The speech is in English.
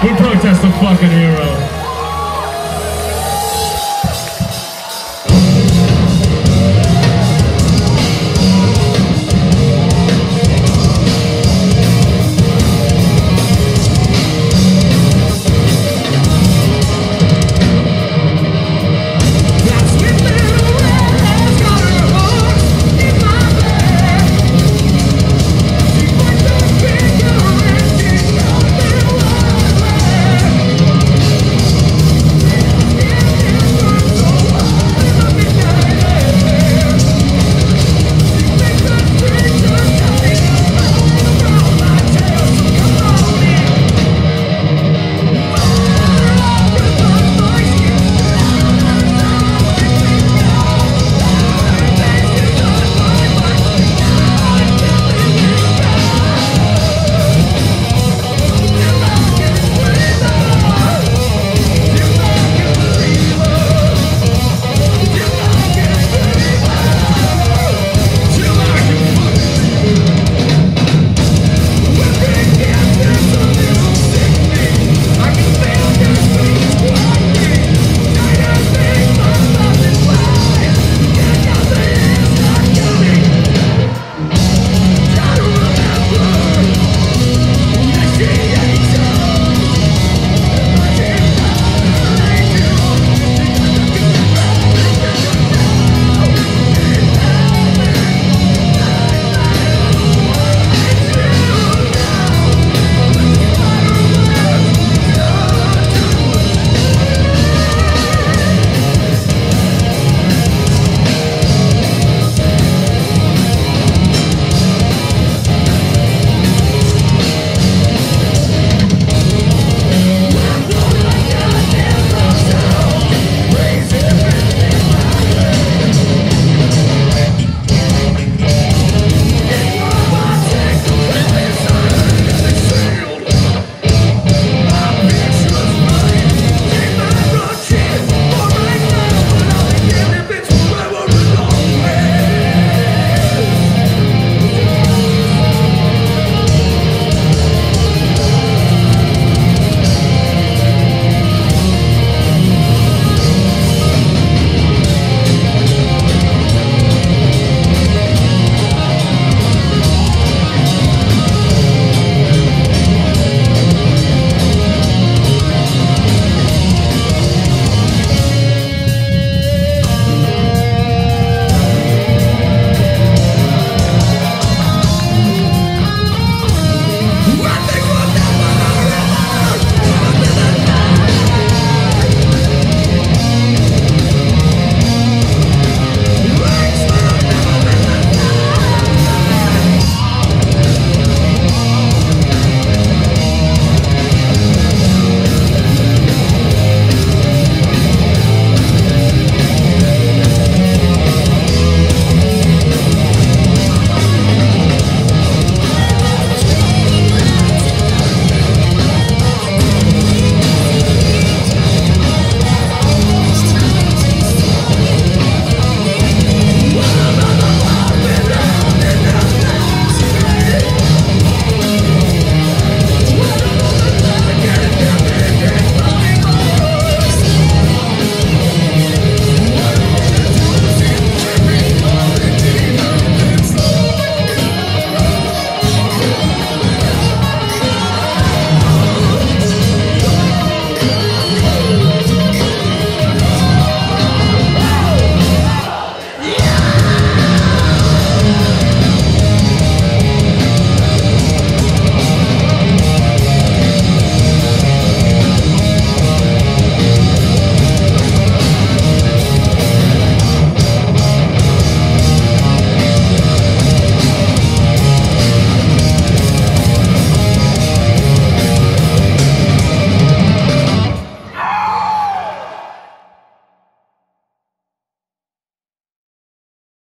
He protests the fucking hero.